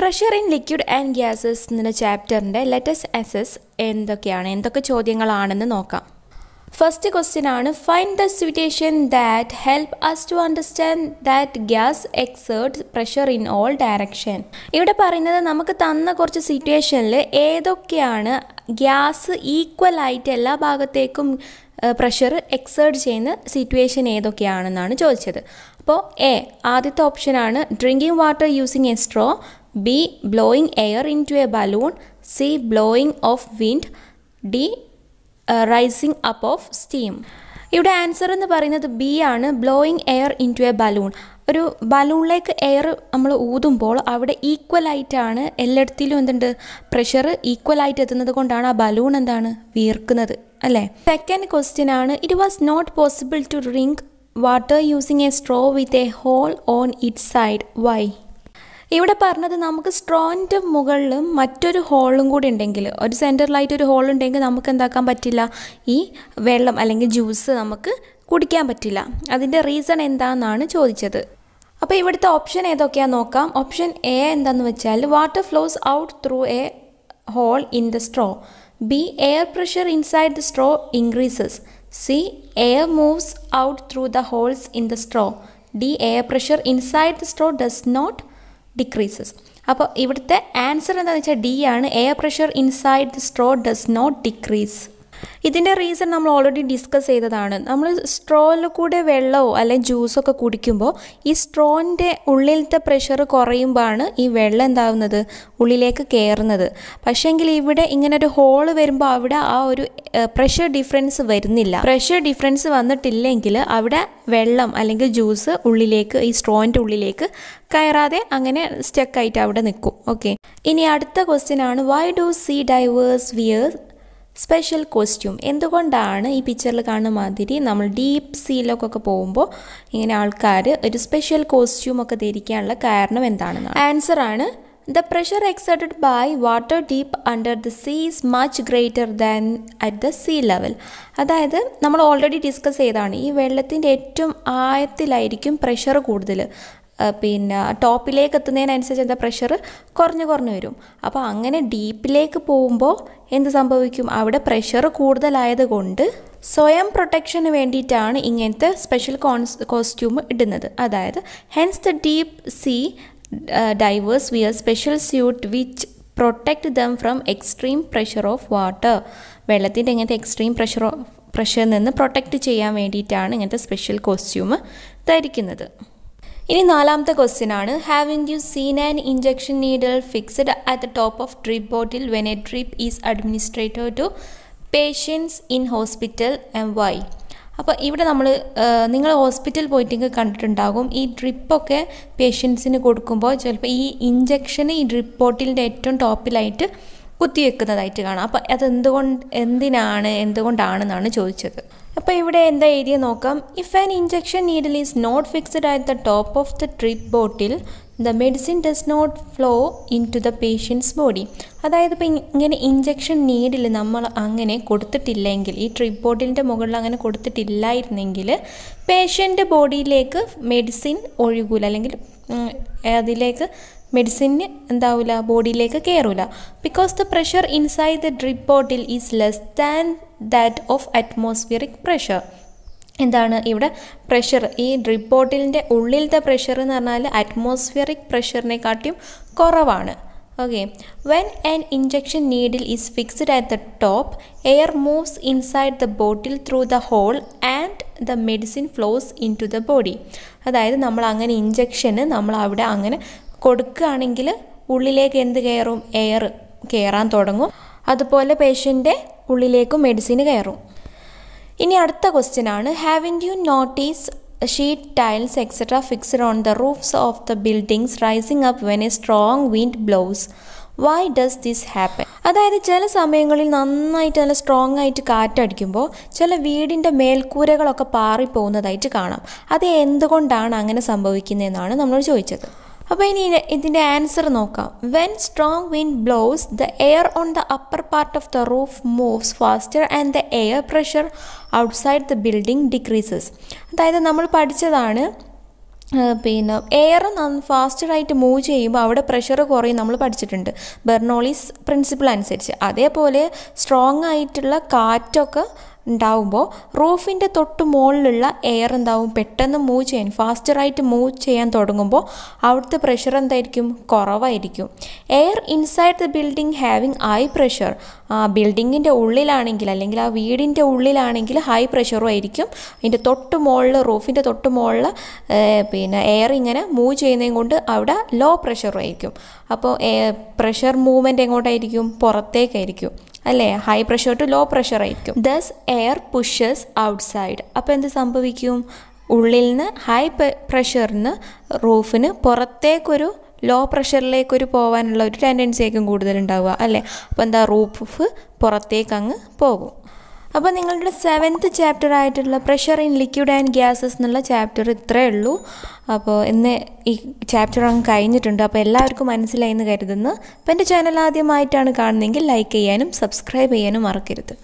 Pressure in liquid and gases എന്ന ചാപ്റ്ററിന്റെ let's assess എന്തൊക്കെയാണ് എന്തൊക്കെ ചോദ്യങ്ങളാണെന്ന് നോക്കാം. ഫസ്റ്റ് ക്വസ്റ്റ്യൻ ആണ് find the situation that help us to understand that gas exert pressure in all direction ഇവിടെ പറയുന്നത് നമുക്ക് തന്ന കുറച്ച് സിറ്റുവേഷനിൽ ഏതൊക്കെയാണ് ഗ്യാസ് ഈക്വൽ ആയിട്ട് എല്ലാ ഭാഗത്തേക്കും പ്രഷർ എക്സേർട്ട് ചെയ്യുന്ന സിറ്റുവേഷൻ ഏതൊക്കെയാണെന്നാണ് ചോദിച്ചത്. അപ്പോൾ എ ആദ്യത്തെ ഓപ്ഷനാണ് drinking water using a straw B blowing air into a balloon C blowing of wind D rising up of steam ഇവിടെ ആൻസർ എന്ന് പറയുന്നത് ബി ആണ് blowing air into a balloon ഒരു ബലൂണിലേക്ക് എയർ നമ്മൾ ഊതുമ്പോൾ അവിടെ ഈക്വൽ ആയിട്ടാണ് എല്ലായിടത്തിലും എന്തുണ്ട്? പ്രഷർ ഈക്വൽ ആയിട്ട് എത്തുന്നത് കൊണ്ടാണ് ആ ബലൂൺ എന്താണ്? വീർക്കുന്നത് അല്ലേ? സെക്കൻഡ് ക്വസ്റ്റ്യൻ ആണ് it was not possible to drink water using a straw with a hole on it side why ഇവിടെ പറഞ്ഞത് നമുക്ക് സ്ട്രോന്റെ മുകളിൽ മറ്റൊരു ഹോളും കൂടി ഉണ്ടെങ്കിൽ ഒരു സെന്ററിലായിട്ട് ഒരു ഹോൾ ഉണ്ടെങ്കിൽ നമുക്ക് എന്താക്കാൻ പറ്റില്ല? ഈ വെള്ളം അല്ലെങ്കിൽ ജ്യൂസ് നമുക്ക് കുടിക്കാൻ പറ്റില്ല. അതിന്റെ റീസൺ എന്താണെന്നാണ് ചോദിച്ചത്. അപ്പോൾ ഇവിടുത്തെ ഓപ്ഷൻ ഏതൊക്കെയാണെന്ന് നോക്കാം. ഓപ്ഷൻ എ എന്താണെന്ന് വെച്ചാൽ water flows out through a hole in the straw B air pressure inside the straw increases C air moves out through the holes in the straw D air pressure inside the straw does not decreases അപ്പോൾ ഇവിടുത്തെ answer എന്താണെന്ന് വെച്ചാൽ D ആണ്. Air pressure inside the straw does not decrease ഇതിന്റെ reason നമ്മൾ already discuss ചെയ്തതാണ്. നമ്മൾ സ്ട്രോയിൽ കൂടെ വെള്ളമോ അല്ലെങ്കിൽ ജ്യൂസൊക്കെ കുടിക്കുമ്പോൾ ഈ സ്ട്രോന്റെ ഉള്ളിലത്തെ പ്രഷർ കുറയുമ്പോഴാണ് ഈ വെള്ളം എന്താവുന്നത്? ഉള്ളിലേക്ക് കയറുന്നത്. പക്ഷേങ്കിൽ ഇവിടെ ഇങ്ങനെ ഒരു ഹോൾ വരുമ്പോൾ അവിടെ ആ ഒരു പ്രഷർ ഡിഫറൻസ് വരുന്നില്ല. പ്രഷർ ഡിഫറൻസ് വന്നിട്ടില്ലെങ്കിൽ അവിടെ വെള്ളം അല്ലെങ്കിൽ ജ്യൂസ് ഉള്ളിലേക്ക് ഈ സ്ട്രോന്റെ ഉള്ളിലേക്ക് കയറാതെ അങ്ങനെ സ്റ്റക്കായിട്ട് അവിടെ നിൽക്കും. ഓക്കെ ഇനി അടുത്ത ക്വസ്റ്റ്യൻ ആണ് why do sea divers wear special costume എന്തുകൊണ്ടാണ് ഈ പിക്ചറിൽ കാണുന്ന മാതിരി നമ്മൾ ഡീപ്പ് സീലൊക്കെ പോകുമ്പോൾ ഇങ്ങനെ ആൾക്കാർ ഒരു സ്പെഷ്യൽ കോസ്റ്റ്യൂം ഒക്കെ ധരിക്കാനുള്ള കാരണം എന്താണെന്ന് ആൻസർ ആണ് the pressure exerted by water deep under the is much greater than at the sea level അതായത് നമ്മൾ ഓൾറെഡി ഡിസ്കസ് ചെയ്താണ് ഈ വെള്ളത്തിന്റെ ഏറ്റവും ആയത്തിലായിരിക്കും പ്രഷർ കൂടുതൽ പിന്നെ ടോപ്പിലേക്ക് എത്തുന്നതിനനുസരിച്ച് എന്താ പ്രഷർ കുറഞ്ഞു കുറഞ്ഞു വരും. അപ്പോൾ അങ്ങനെ ഡീപ്പിലേക്ക് പോകുമ്പോൾ എന്ത് സംഭവിക്കും? അവിടെ പ്രഷർ കൂടുതലായത് കൊണ്ട് സ്വയം പ്രൊട്ടക്ഷന് വേണ്ടിയിട്ടാണ് ഇങ്ങനത്തെ സ്പെഷ്യൽ കോൺസ് കോസ്റ്റ്യൂം ഇടുന്നത്. അതായത് hence the deep sea divers wear special suit which protect them from extreme pressure of water വെള്ളത്തിന്റെ ഇങ്ങനത്തെ എക്സ്ട്രീം പ്രഷർ പ്രഷറിൽ നിന്ന് പ്രൊട്ടക്റ്റ് ചെയ്യാൻ വേണ്ടിയിട്ടാണ് ഇങ്ങനത്തെ സ്പെഷ്യൽ കോസ്റ്റ്യൂം ധരിക്കുന്നത്. ഇനി നാലാമത്തെ ക്വസ്റ്റ്യൻ ആണ്. Having you seen an injection needle fixed at the top of drip bottle when a drip is administered to patients in hospital and why അപ്പോൾ ഇവിടെ നമ്മൾ നിങ്ങൾ ഹോസ്പിറ്റൽ പോയിട്ടെങ്കിൽ കണ്ടിട്ടുണ്ടാകും. ഈ ഡ്രിപ്പൊക്കെ പേഷ്യൻസിന് കൊടുക്കുമ്പോൾ ചിലപ്പോൾ ഈ ഇഞ്ചക്ഷന് ഈ ഡ്രിപ്പ് ബോട്ടിലിന്റെ ഏറ്റവും ടോപ്പിലായിട്ട് കുത്തിവെക്കുന്നതായിട്ട് കാണാം. അപ്പോൾ അത് എന്തുകൊണ്ട് എന്തിനാണ് എന്തുകൊണ്ടാണെന്നാണ് ചോദിച്ചത്. അപ്പോൾ ഇവിടെ എന്താ എഴുതിയ നോക്കാം. If an injection needle is not fixed at the top of the drip bottle the medicine does not flow into the patients body അതായത് ഇപ്പോൾ ഇങ്ങനെ ഇഞ്ചക്ഷൻ നീഡിൽ നമ്മൾ അങ്ങനെ കൊടുത്തിട്ടില്ലെങ്കിൽ ഈ ട്രിപ്പ് ബോട്ടിലിന്റെ മുകളിൽ അങ്ങനെ കൊടുത്തിട്ടില്ലായിരുന്നെങ്കിൽ പേഷ്യന്റെ ബോഡിയിലേക്ക് മെഡിസിൻ ഒഴുകൂല. അല്ലെങ്കിൽ അതിലേക്ക് മെഡിസിന് എന്താവില്ല ബോഡിയിലേക്ക് കയറില്ല because the pressure inside the drip bottle is less than that of atmospheric pressure എന്താണ് ഇവിടെ പ്രഷർ ഈ ഡ്രിപ്പ് ബോട്ടിലിന്റെ ഉള്ളിലത്തെ പ്രഷർ എന്ന് പറഞ്ഞാൽ അറ്റ്മോസ്ഫിയറിക് പ്രഷറിനെക്കാട്ടിയും കുറവാണ്. Okay when an injection needle is fixed at the top air moves inside the bottle through the hole and the medicine flows into the body അതായത് നമ്മൾ അങ്ങനെ ഇഞ്ചക്ഷന് നമ്മൾ അവിടെ അങ്ങനെ കൊടുക്കുകയാണെങ്കിൽ ഉള്ളിലേക്ക് എന്ത് കയറും? എയർ കയറാൻ തുടങ്ങും. അതുപോലെ പേഷ്യന്റെ ഉള്ളിലേക്കും മെഡിസിൻ കയറും. ഇനി അടുത്ത ക്വസ്റ്റ്യൻ ആണ്. Having you notice sheet tiles etcetera fixed on the roofs of the buildings rising up when a strong wind blows why does this happen അതായത് ചില സമയങ്ങളിൽ നന്നായിട്ട് നല്ല സ്ട്രോങ് ആയിട്ട് കാറ്റടിക്കുമ്പോൾ ചില വീടിന്റെ മേൽക്കൂരകളൊക്കെ പാറിപ്പോകുന്നതായിട്ട് കാണാം. അത് എന്തുകൊണ്ടാണ് അങ്ങനെ സംഭവിക്കുന്നതെന്നാണ് നമ്മൾ ചോദിച്ചത്. അപ്പോൾ ഇനി ഇതിന്റെ ആൻസർ നോക്കാം. When strong wind blows the air on the upper part of the roof moves faster and the air pressure outside the building decreases അതായത് നമ്മൾ പഠിച്ചതാണ് പിന്നെ എയർ ഫാസ്റ്ററായിട്ട് മൂവ് ചെയ്യുമ്പോൾ അവിടെ പ്രഷർ കുറയും നമ്മൾ പഠിച്ചിട്ടുണ്ട്. ബെർണോളിസ് പ്രിൻസിപ്പിൾ അനുസരിച്ച്. അതേപോലെ സ്ട്രോങ് ആയിട്ടുള്ള കാറ്റൊക്കെ ഉണ്ടാവുമ്പോൾ റൂഫിന്റെ തൊട്ട് മുകളിലുള്ള എയർ എന്താവും? പെട്ടെന്ന് മൂവ് ചെയ്യാൻ ഫാസ്റ്ററായിട്ട് മൂവ് ചെയ്യാൻ തുടങ്ങുമ്പോൾ അവിടുത്തെ പ്രഷർ എന്തായിരിക്കും? കുറവായിരിക്കും. Air inside the building having high pressure ആ ബിൽഡിങ്ങിന്റെ ഉള്ളിലാണെങ്കിൽ അല്ലെങ്കിൽ ആ വീടിന്റെ ഉള്ളിലാണെങ്കിൽ ഹൈ പ്രഷറും ആയിരിക്കും. അതിന്റെ തൊട്ട് മുകളിൽ റൂഫിന്റെ തൊട്ട് മുകളിൽ പിന്നെ എയർ ഇങ്ങനെ മൂവ് ചെയ്യുന്നതും കൊണ്ട് അവിടെ ലോ പ്രഷറും ആയിരിക്കും. അപ്പോൾ പ്രഷർ മൂവ്മെന്റ് എങ്ങോട്ടായിരിക്കും? പുറത്തേക്കായിരിക്കും. അല്ലേ? High pressure to low pressure ആയിരിക്കും. ദസ് എയർ പുഷസ് ഔട്ട്സൈഡ് അപ്പോൾ എന്ത് സംഭവിക്കും? ഉള്ളിൽ നിന്ന് ഹൈ പ്രഷറിന് റൂഫിന് പുറത്തേക്കൊരു ലോ പ്രഷറിലേക്കൊരു പോകാനുള്ള ഒരു ടെൻഡൻസി ആയിരിക്കും കൂടുതലുണ്ടാവുക അല്ലേ? അപ്പോൾ എന്താ? റൂഫ് പുറത്തേക്ക് അങ്ങ് പോകും. അപ്പോൾ നിങ്ങളുടെ സെവൻത്ത് ചാപ്റ്റർ ആയിട്ടുള്ള pressure in liquid and gases എന്നുള്ള ചാപ്റ്റർ ഇത്രയേ ഉള്ളൂ. അപ്പോൾ ഇന്ന് ഈ ചാപ്റ്റർ അങ്ങ് കഴിഞ്ഞിട്ടുണ്ട്. അപ്പോൾ എല്ലാവർക്കും മനസ്സിലായി എന്ന് കരുതുന്നു. അപ്പോൾ എന്റെ ചാനൽ ആദ്യമായിട്ടാണ് കാണുന്നതെങ്കിൽ ലൈക്ക് ചെയ്യാനും സബ്സ്ക്രൈബ് ചെയ്യാനും മറക്കരുത്.